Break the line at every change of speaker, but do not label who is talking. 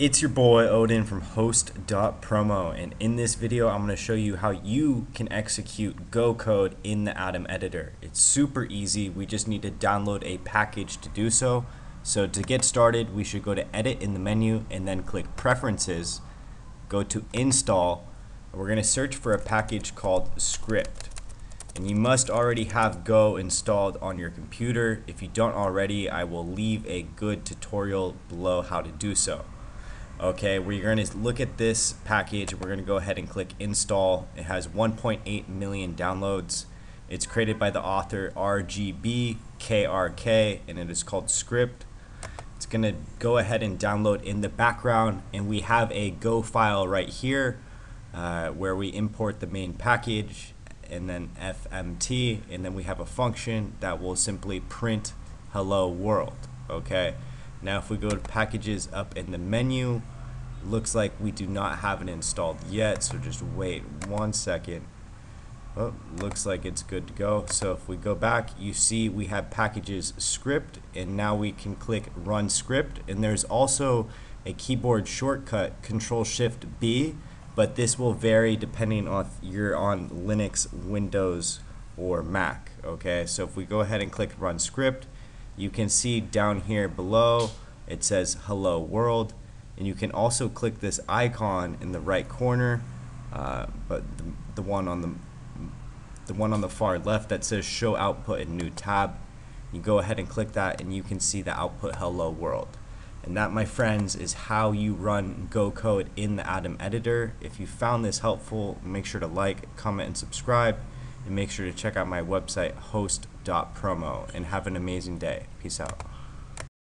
It's your boy Odin from host.promo and in this video I'm going to show you how you can execute Go code in the Atom editor. It's super easy, we just need to download a package to do so. So to get started we should go to edit in the menu and then click preferences, go to install, we're going to search for a package called script. And you must already have Go installed on your computer. If you don't already, I will leave a good tutorial below how to do so. Okay, we're going to look at this package. We're going to go ahead and click install. It has 1.8 million downloads. It's created by the author RGB KRK and it is called script. It's going to go ahead and download in the background and we have a Go file right here uh, where we import the main package and then FMT and then we have a function that will simply print hello world okay now if we go to packages up in the menu looks like we do not have it installed yet so just wait one second. Oh, looks like it's good to go. So if we go back you see we have packages script and now we can click run script. And there's also a keyboard shortcut control shift B but this will vary depending on you're on Linux, Windows, or Mac. Okay, so if we go ahead and click Run Script, you can see down here below it says Hello World, and you can also click this icon in the right corner, uh, but the, the one on the the one on the far left that says Show Output in New Tab. You go ahead and click that, and you can see the output Hello World. And that, my friends, is how you run Go code in the Atom editor. If you found this helpful, make sure to like, comment, and subscribe. And make sure to check out my website, host.promo. And have an amazing day. Peace out.